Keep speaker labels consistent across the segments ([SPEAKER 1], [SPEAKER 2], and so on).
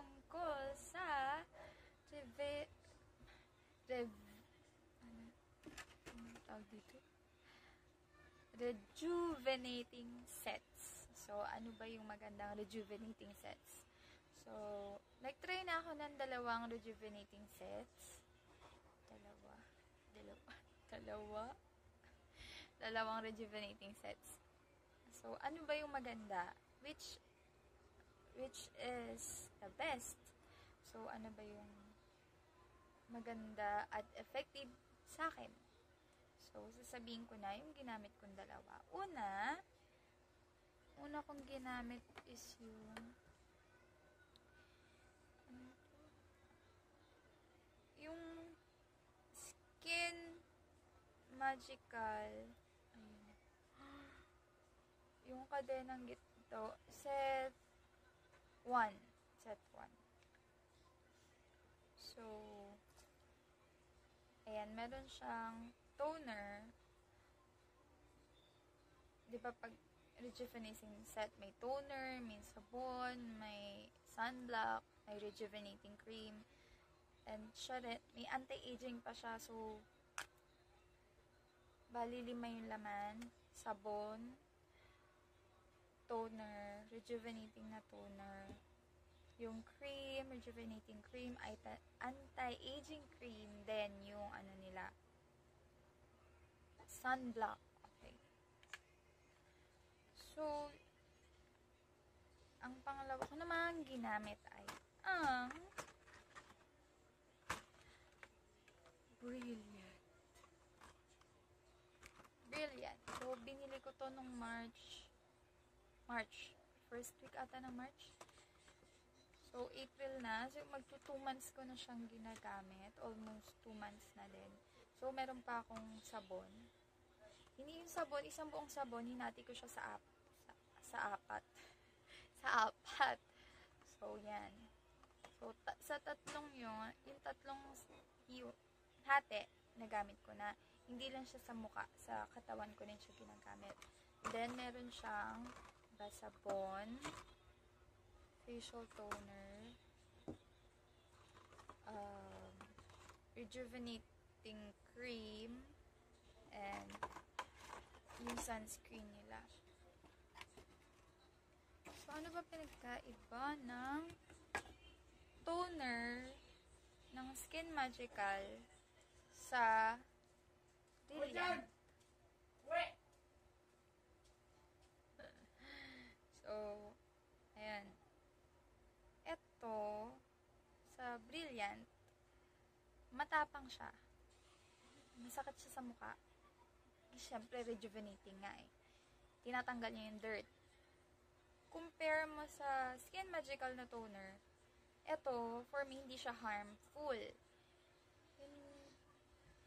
[SPEAKER 1] tungkol sa reve, rev, ano, ano tawag dito? Rejuvenating sets. So, ano ba yung magandang rejuvenating sets? So, nag-try na ako ng dalawang rejuvenating sets. Dalawa. Dalawa. Dalawa. Dalawang rejuvenating sets. So, ano ba yung maganda? Which which is? So, ano ba yung maganda at effective sa akin? So, sasabihin ko na yung ginamit kong dalawa. Una, una kong ginamit is yung yung skin magical ayun yung kadenang gito set 1 set 1 so ayan meron siyang toner di ba pag rejuvenating set may toner may sabon may sunblock may rejuvenating cream and siya rin, may anti-aging pa siya so bali lima yung laman sabon toner, rejuvenating na toner. Yung cream, rejuvenating cream, anti-aging cream, then yung ano nila, sunblock. Okay. So, ang pangalawa ko naman ginamit ay ang Brilliant. Brilliant. So, binili ko to nung March March. First week ata ng March. So, April na. So, magto 2 months ko na siyang ginagamit. Almost 2 months na din. So, meron pa akong sabon. Hindi yung sabon, isang buong sabon, hinati ko siya sa, ap, sa, sa apat. sa apat. So, yan. So, ta- sa tatlong yun, yung tatlong yung hati, nagamit ko na. Hindi lang siya sa muka, sa katawan ko din siya ginagamit. Then, meron siyang sabon, facial toner, um, rejuvenating cream, and yung sunscreen nila. So, ano ba pinagkaiba ng toner ng Skin Magical sa Brilliant? So, ayan. Ito, sa Brilliant, matapang siya. Masakit siya sa mukha. Siyempre, rejuvenating nga eh. Tinatanggal niya yung dirt. Compare mo sa Skin Magical na toner, ito, for me, hindi siya harmful.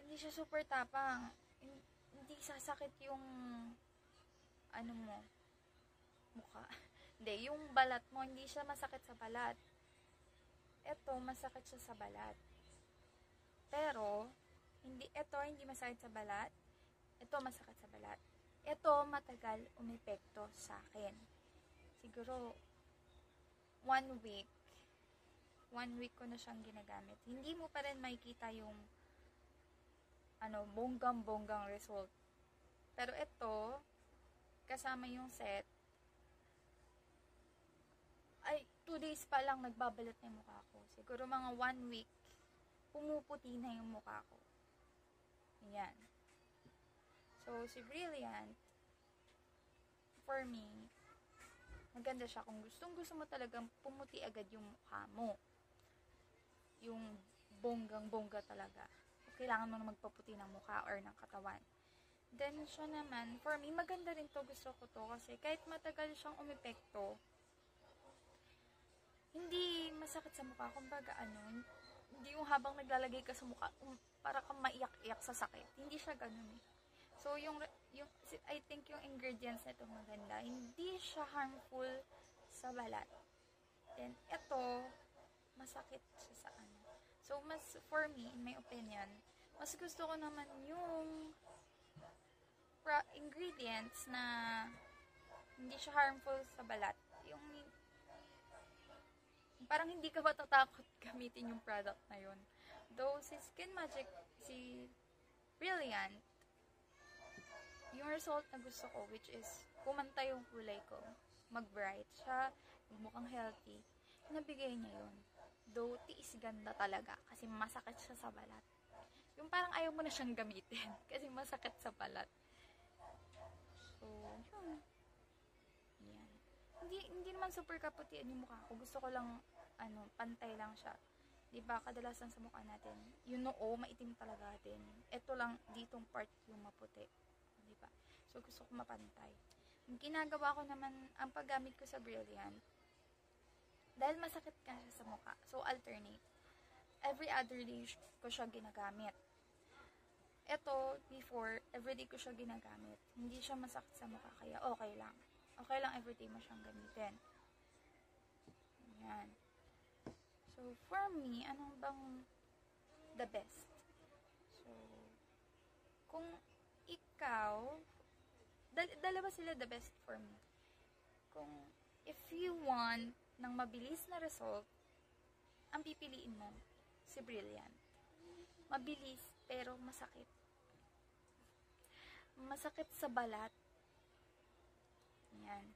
[SPEAKER 1] Hindi siya super tapang. Hindi sasakit yung ano mo, mukha. Hindi, yung balat mo, hindi siya masakit sa balat. Ito, masakit siya sa balat. Pero, hindi, ito, hindi masakit sa balat. Ito, masakit sa balat. Ito, matagal umepekto sa akin. Siguro, one week, one week ko na siyang ginagamit. Hindi mo pa rin makikita yung ano, bonggang-bonggang result. Pero ito, kasama yung set, ay, two days pa lang nagbabalat na yung mukha ko. Siguro mga one week, pumuputi na yung mukha ko. Yan. So, si Brilliant, for me, maganda siya. Kung gustong gusto mo talagang pumuti agad yung mukha mo. Yung bonggang-bongga talaga. Kailangan mo na magpaputi ng mukha or ng katawan. Then, siya naman, for me, maganda rin to. Gusto ko to. Kasi kahit matagal siyang umepekto, hindi masakit sa mukha. Kumbaga, ano, hindi yung habang naglalagay ka sa mukha, um, para kang maiyak-iyak sa sakit. Hindi siya ganun eh. So, yung, yung, I think yung ingredients nito maganda. Hindi siya harmful sa balat. Then, ito, masakit siya sa ano. So, mas, for me, in my opinion, mas gusto ko naman yung ingredients na hindi siya harmful sa balat. Parang hindi ka matatakot gamitin yung product na yun. Though, si Skin Magic, si Brilliant, yung result na gusto ko, which is, kumanta yung kulay ko, mag-bright siya, mukhang healthy, nabigay niya yun. Though, tiis ganda talaga, kasi masakit siya sa balat. Yung parang ayaw mo na siyang gamitin, kasi masakit sa balat. So, yun. Naman super kaputian yung mukha ko. Gusto ko lang, ano, pantay lang siya. Ba kadalasan sa mukha natin, yung noo, maitim talaga din. Ito lang, ditong part yung maputi. Ba So, gusto ko mapantay. Yung ginagawa ko naman, ang paggamit ko sa Brilliant, dahil masakit ka siya sa mukha, so alternate. Every other day ko siya ginagamit. Ito, before, everyday ko siya ginagamit. Hindi siya masakit sa mukha, kaya okay lang. Okay lang everyday mo siyang gamitin. Yan. So, for me, anong bang the best? So, kung ikaw, dal- dalawa sila the best for me. Kung, if you want ng mabilis na result, ang pipiliin mo, si Brilliant. Mabilis, pero masakit. Masakit sa balat. Yan.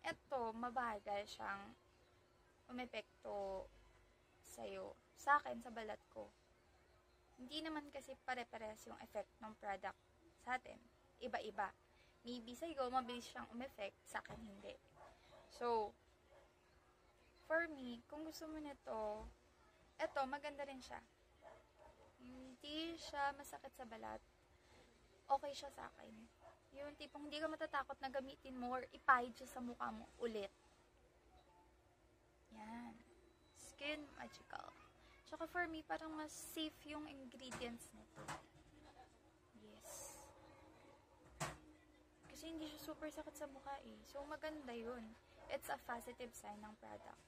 [SPEAKER 1] Ito, mabagal siyang umepekto sa'yo. Sa akin, sa balat ko. Hindi naman kasi pare-pares yung effect ng product sa atin. Iba-iba. Maybe sa'yo, mabilis siyang umeffect, sa akin hindi. So, for me, kung gusto mo nito, eto, maganda rin siya. Hindi siya masakit sa balat. Okay siya sa akin. Yung tipong hindi ka matatakot na gamitin mo or ipahid siya sa mukha mo ulit. Yan. Skin Magical. Tsaka for me, parang mas safe yung ingredients nito. Yes. Kasi hindi siya super sakit sa mukha eh. So, maganda yun. It's a positive sign ng product.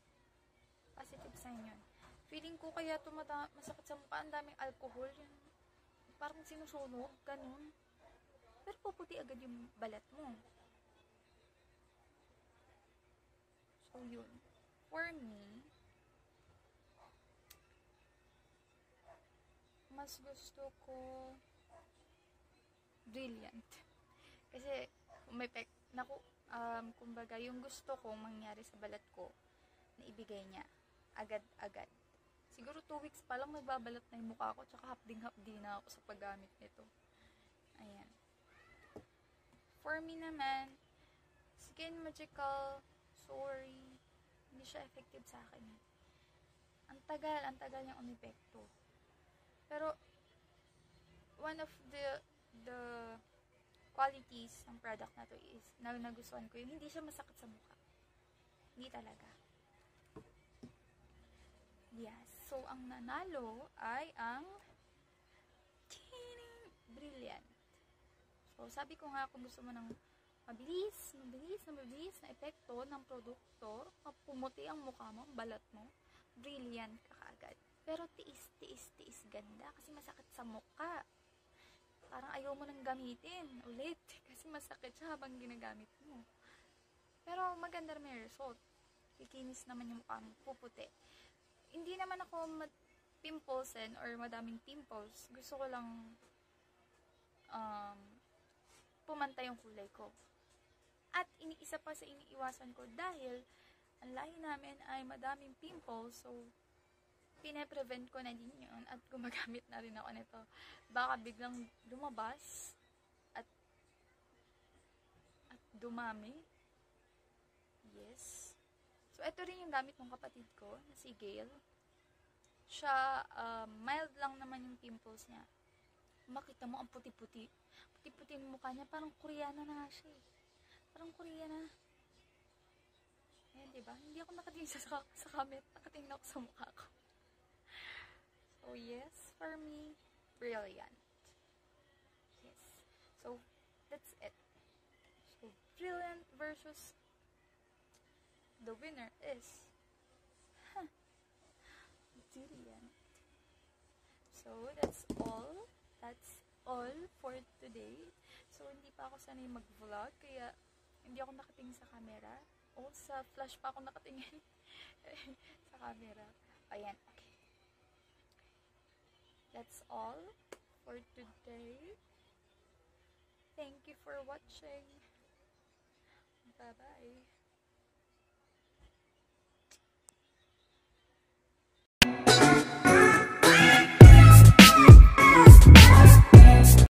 [SPEAKER 1] Positive sign yun. Feeling ko kaya tumata masakit sa mukha, ang daming alcohol. Yun. Parang sinusunog, ganun. Pero puputi agad yung balat mo. So, yun. For me, mas gusto ko brilliant. Kasi, may pek, naku, um, kumbaga, yung gusto kong mangyari sa balat ko, na ibigay niya, agad-agad. Siguro 2 weeks pa lang magbabalat na yung mukha ko, tsaka hapding-hapdi na ako sa paggamit nito. Ayan. For me naman, Skin Magical, sorry, hindi siya effective sa akin. Ang tagal, ang tagal niyang umepekto. One of the the qualities ng product na to is, na nagustuhan ko yung hindi siya masakit sa mukha. Hindi talaga. Yes. So, ang nanalo ay ang Brilliant. So, sabi ko nga kung gusto mo ng mabilis, mabilis, mabilis na epekto ng produkto, mapumuti ang mukha mo, balat mo, brilliant ka kaagad. Pero tiis, tiis, tiis ganda kasi masakit sa mukha. Parang ayaw mo nang gamitin ulit kasi masakit siya habang ginagamit mo. Pero maganda naman yung result. Kikinis naman yung mukha mo, puputi. Hindi naman ako pimplesin or madaming pimples. Gusto ko lang um, pumantay yung kulay ko. At iniisa pa sa iniiwasan ko dahil ang lahi namin ay madaming pimples, so pine-prevent ko na din yun at gumagamit na rin ako nito. Baka biglang lumabas at at dumami. Yes. So, ito rin yung gamit ng kapatid ko, na si Gail. Siya, uh, mild lang naman yung pimples niya. Makita mo ang puti-puti. Puti-puti yung mukha niya, parang koreana na nga siya eh. Parang koreana. Ayan, diba? Hindi ako nakatingin sa, sa, sa camera. Nakatingin ako sa mukha ko. So, yes, for me, brilliant. Yes. So, that's it. So, brilliant versus the winner is huh, brilliant. So, that's all. That's all for today. So, hindi pa ako sanay mag-vlog, kaya hindi ako nakatingin sa camera. Oh, sa flash pa ako nakatingin. sa camera. Ayan, okay. That's all for today. Thank you for watching. Bye-bye.